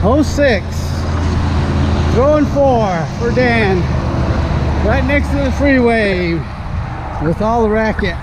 06. Throwing four for Dan. Right next to the freeway with all the racket.